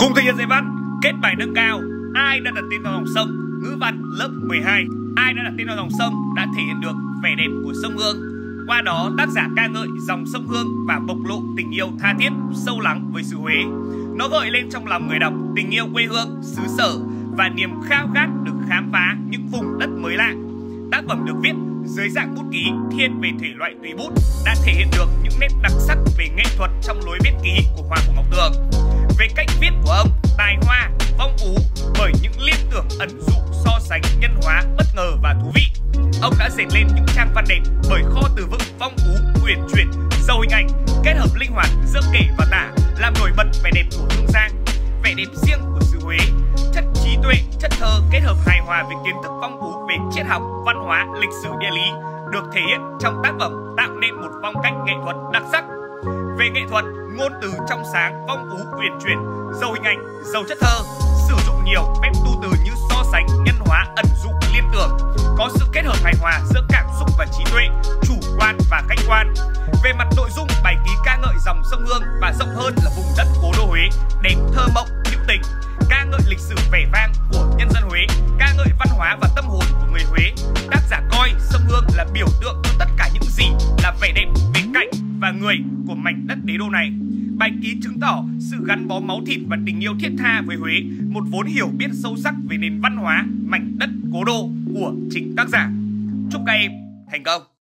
Cùng thời gian giải văn, kết bài nâng cao, ai đã đặt tên vào dòng sông, ngữ văn lớp 12, ai đã đặt tên vào dòng sông đã thể hiện được vẻ đẹp của sông Hương. Qua đó, tác giả ca ngợi dòng sông Hương và bộc lộ tình yêu tha thiết, sâu lắng với xứ Huế. Nó gợi lên trong lòng người đọc tình yêu quê hương, xứ sở và niềm khao khát được khám phá những vùng đất mới lạ. Tác phẩm được viết dưới dạng bút ký thiên về thể loại tùy bút đã thể hiện được những nét đặc sắc về nghệ thuật trong lối viết ký của Hoàng Phủ Ngọc Tường. So sánh nhân hóa bất ngờ và thú vị. Ông đã dệt lên những trang văn đẹp bởi kho từ vựng phong phú, uyển chuyển, giàu hình ảnh, kết hợp linh hoạt giữa kể và tả, làm nổi bật vẻ đẹp của Hương Giang, vẻ đẹp riêng của xứ Huế, chất trí tuệ, chất thơ kết hợp hài hòa với kiến thức phong phú về triết học, văn hóa, lịch sử địa lý được thể hiện trong tác phẩm tạo nên một phong cách nghệ thuật đặc sắc. Về nghệ thuật, ngôn từ trong sáng, phong phú, uyển chuyển, giàu hình ảnh, giàu chất thơ, sử dụng nhiều phép tu từ như so sánh, nhân quan. Về mặt nội dung, bài ký ca ngợi dòng sông Hương và rộng hơn là vùng đất cố đô Huế, đẹp thơ mộng, hữu tình, ca ngợi lịch sử vẻ vang của nhân dân Huế, ca ngợi văn hóa và tâm hồn của người Huế. Tác giả coi sông Hương là biểu tượng cho tất cả những gì là vẻ đẹp về cảnh và người của mảnh đất đế đô này. Bài ký chứng tỏ sự gắn bó máu thịt và tình yêu thiết tha với Huế, một vốn hiểu biết sâu sắc về nền văn hóa mảnh đất cố đô của chính tác giả. Chúc các em thành công!